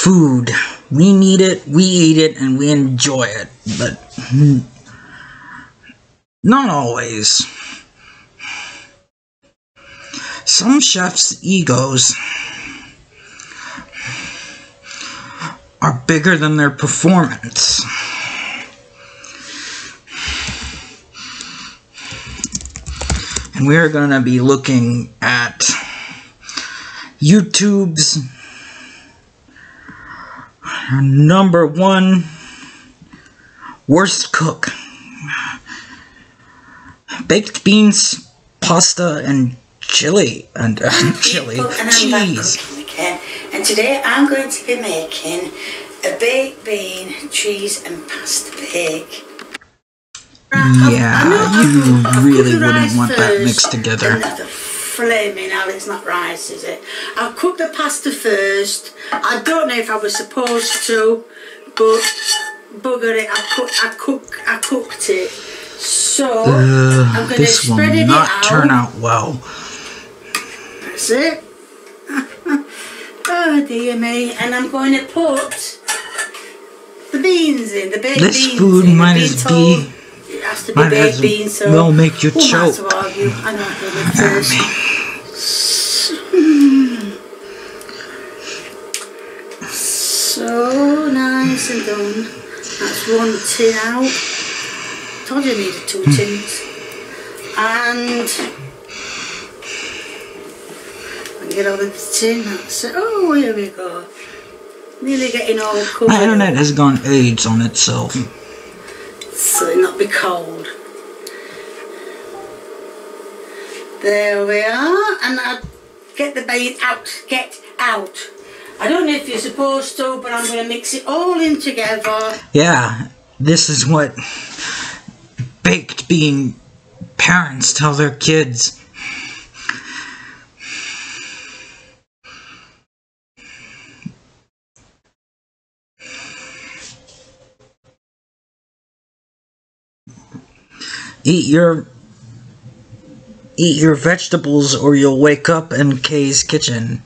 food. We need it, we eat it, and we enjoy it. But hmm, not always. Some chefs' egos are bigger than their performance. And we are going to be looking at YouTube's number one worst cook. Baked beans, pasta, and chili and uh, chili and cheese. Again. And today I'm going to be making a baked bean, cheese, and pasta bake. Yeah, you really wouldn't want that mixed together. Flaming hell, it's not rice, is it? I cooked the pasta first. I don't know if I was supposed to, but bugger it, I, cook, I, cook, I cooked it. So, uh, I'm going to spread will not out. turn out well. That's it. oh dear me. And I'm going to put the beans in, the baked This beans food in. might as be It has to be might baked beans, so well make you who am I choke. to argue? I know I did it first. So nice and done. That's one tin out. Told you I needed two hmm. tins. And get out of the tin. It. Oh, here we go. Nearly getting all covered. My internet has gone AIDS on itself. So it not be cold. There we are. And I get the bean out. Get out. I don't know if you're supposed to, but I'm going to mix it all in together. Yeah, this is what baked bean parents tell their kids. Eat your eat your vegetables or you'll wake up in Kay's kitchen.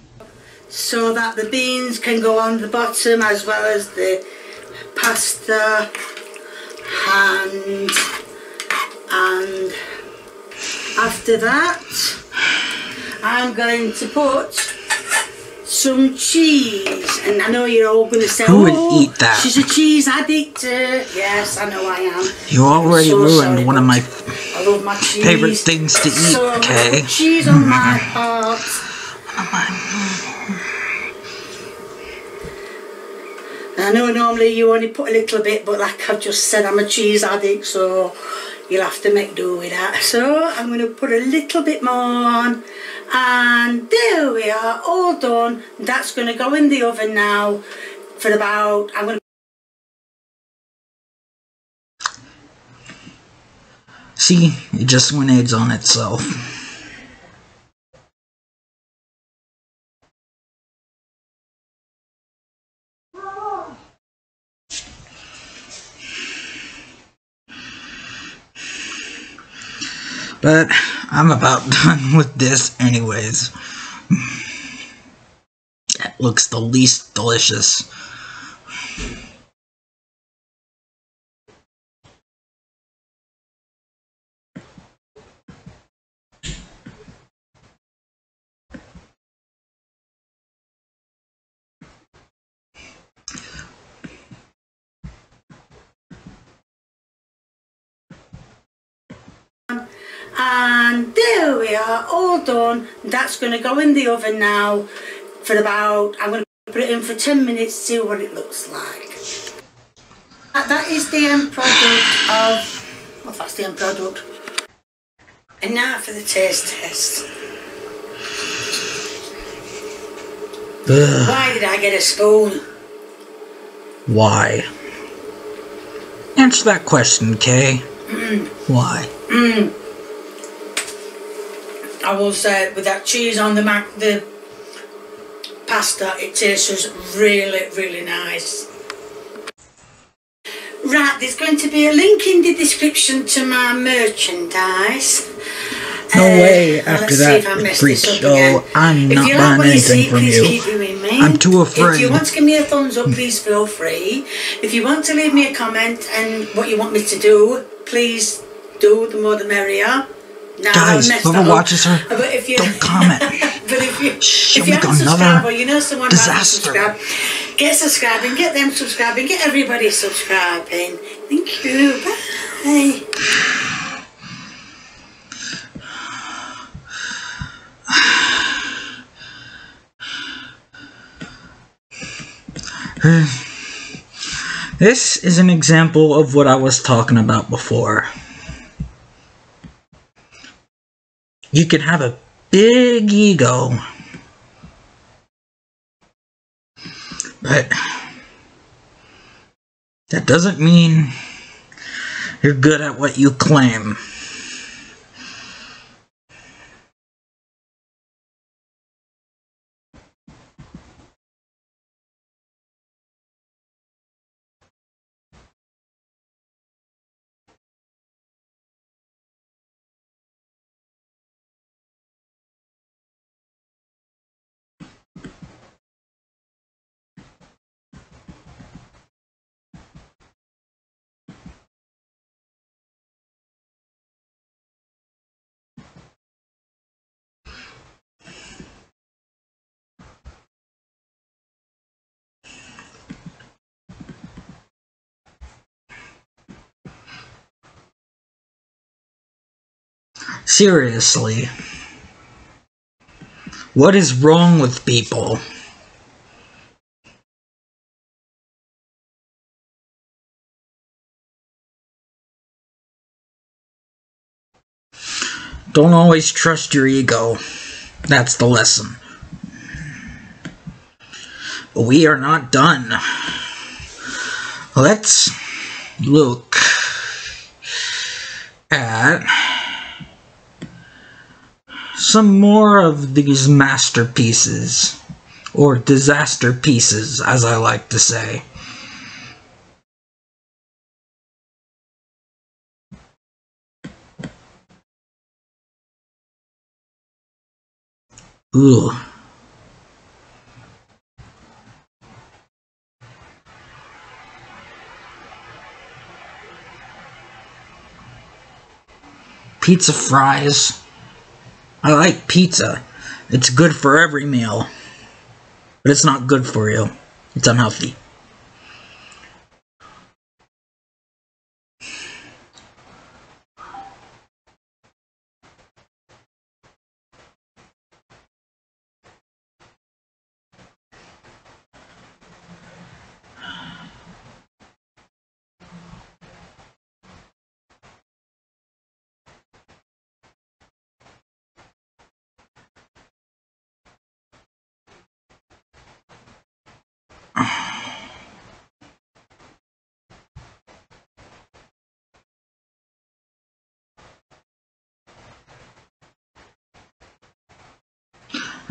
So that the beans can go on the bottom as well as the pasta and and after that I'm going to put some cheese. And I know you're all going to say Who would oh, eat that?" she's a cheese addict. Uh, yes I know I am. You already So ruined sorry, one of my my favorite things to eat, so I'm gonna Kay. put cheese on my part I know normally you only put a little bit, but like I've just said, I'm a cheese addict, so you'll have to make do with that. So I'm going to put a little bit more on, and there we are, all done. That's going to go in the oven now for about, I'm going to See, it just went AIDS on itself. But I'm about done with this anyways. That looks the least delicious. And there we are, all done. That's going to go in the oven now for about, I'm going to put it in for 10 minutes, to see what it looks like. That, is the end product of, well that's the end product. And now for the taste test. Ugh, Why did I get a spoon? why? Answer that question, Kay. Mm. Why? Mm. I will say with that cheese on the mac, the pasta, it tastes really, really nice. Right, there's going to be a link in the description to my merchandise. No Uh, way, after see that if I mess freak show. I'm if not buying like anything see, from you. keep doing me. mind. I'm too afraid. If you want to give me a thumbs up, please feel free. If you want to leave me a comment and what you want me to do, please do. The more the merrier. Now, Guys, whoever watches her, But if you, don't comment. but if you, She'll if you haven't another subscribed or you know someone hasn't disaster. subscribed, get subscribing, get them subscribing, get everybody subscribing. Thank you. Bye. This is an example of what I was talking about before. You can have a big ego, but that doesn't mean you're good at what you claim. Seriously. What is wrong with people? Don't always trust your ego. That's the lesson. But we are not done. Let's look at some more of these masterpieces, or disaster pieces, as I like to say. Ugh. Pizza fries. I like pizza. It's good for every meal. But it's not good for you. It's unhealthy.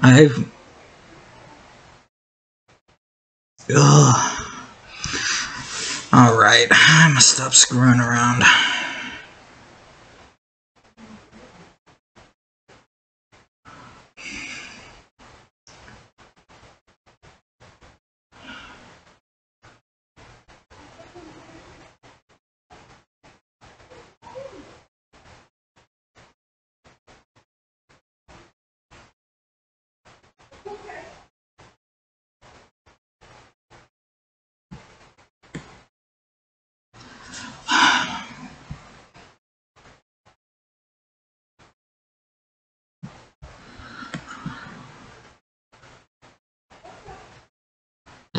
I've. Ugh. Alright, I'm gonna stop screwing around.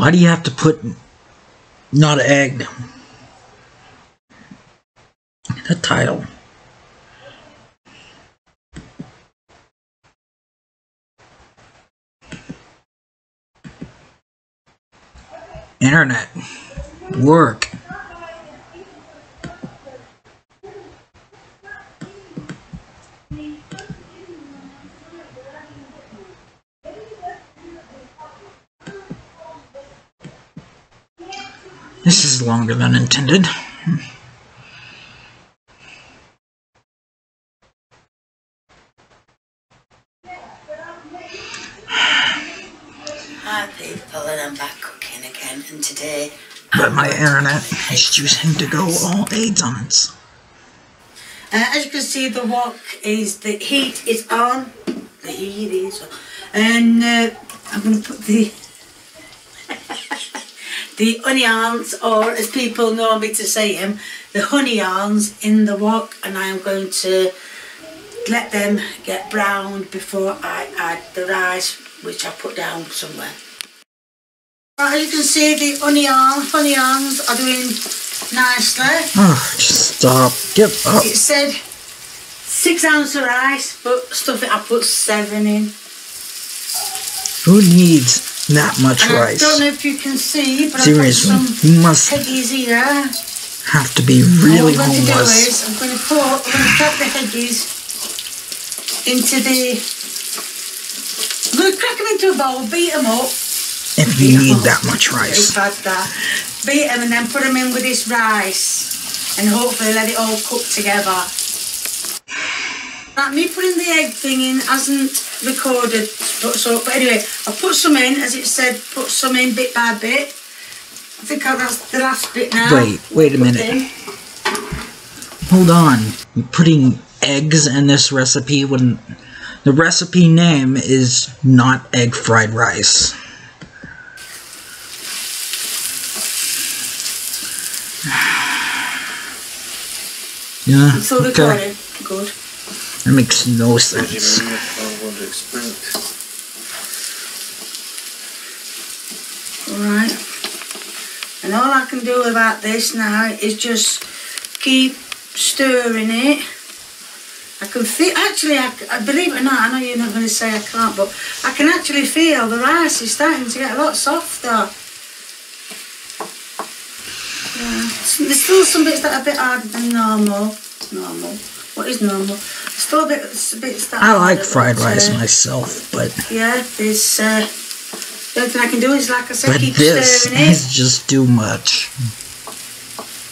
Why do you have to put not egg? The title. Internet. Work. This is longer than intended. Happy Well, then I'm back cooking again, and today. But I'm my internet is choosing to go all AIDS on it. Uh, as you can see, the wok is the heat is on. The heat is on, and uh, I'm going to put the the onions, or as people know me to say them, the onions in the wok, and I am going to let them get browned before I add the rice, which I put down somewhere. Right, as you can see, the onion, onions are doing nicely. Oh, just stop. Give up. It said six ounce of rice, but stuff it, I put seven in. Who needs that much And I don't rice? know if you can see, but Seriously, I've got some you must hedges here. have to be And really what I'm going to do homeless. is I'm going to put, I'm going to crack the hedges into the. I'm going to crack them into a bowl, beat them up. If you need that much We've rice. had that. Beat them and then put them in with this rice, and hopefully let it all cook together. Like me putting the egg thing in hasn't recorded, but so but anyway, I put some in as it said. Put some in bit by bit. I think that's the last bit now. Wait, wait a minute. In. Hold on. Putting eggs in this recipe when the recipe name is not egg fried rice. Yeah, It's all okay. recorded. Good. That makes no sense. Alright. And all I can do about this now is just keep stirring it. I can feel, actually, I, I believe it or not, I know you're not going to say I can't, but I can actually feel the rice is starting to get a lot softer. Yeah. There's still some bits that are a bit harder than normal. Normal. What is normal? Still a bit, bits that I like fried but, rice uh, myself, but Yeah, there's, uh, the only thing I can do is, like I said, but keep this stirring it. is just too much.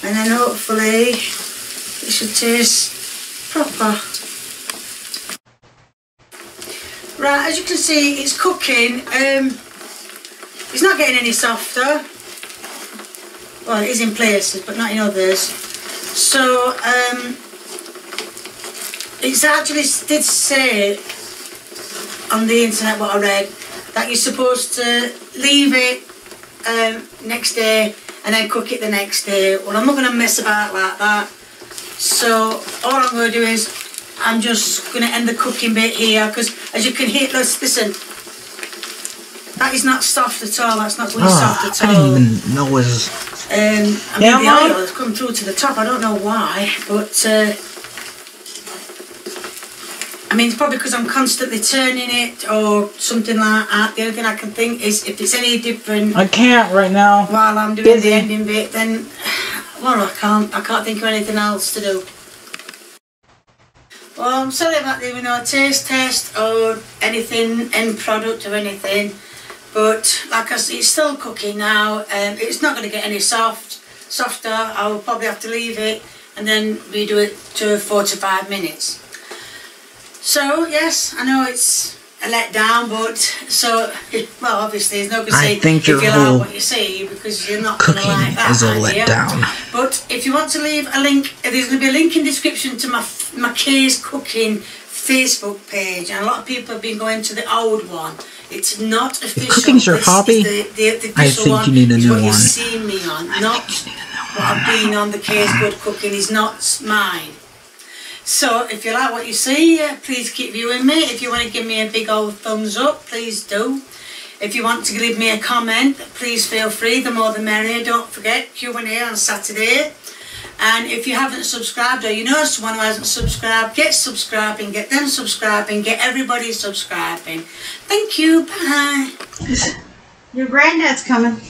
and then hopefully it should taste proper. Right, as you can see, it's cooking. Um, it's not getting any softer. Well, it is in places, but not in others. So, um, it's actually did say on the internet what I read that you're supposed to leave it um, next day and then cook it the next day. Well, I'm not going to mess about like that. So all I'm going to do is I'm just going to end the cooking bit here because as you can hear, let's listen. That is not soft at all. That's not going Ah, soft at all. I didn't even know it was. Um, I mean, Yeah, the oil has come through to the top. I don't know why, but uh, I mean, it's probably because I'm constantly turning it or something like that. The only thing I can think is if it's any different I can't right now. while I'm doing Busy. the ending bit, then well, I can't. I can't think of anything else to do. Well, I'm sorry about doing no taste test or anything, end product or anything. But like I said, it's still cooking now. Um, it's not going to get any soft, softer. I will probably have to leave it and then redo it to four to five minutes. So yes, I know it's a letdown, but so well, obviously there's no good I saying think if you whole like what you see because you're not Cooking like that. is a you? letdown. But if you want to leave a link, there's going to be a link in description to my my Kay's Cooking Facebook page, and a lot of people have been going to the old one. It's not official. cooking's your This hobby, is The, the, the I think you need a new what one. You've seen me on, not what I've been on. The Kay's Good Cooking is not mine. So if you like what you see, please keep viewing me. If you want to give me a big old thumbs up, please do. If you want to leave me a comment, please feel free. The more the merrier. Don't forget Q&A on Saturday. And if you haven't subscribed or you know someone who hasn't subscribed, get subscribing, get them subscribing, get everybody subscribing. Thank you. Bye. Your granddad's coming.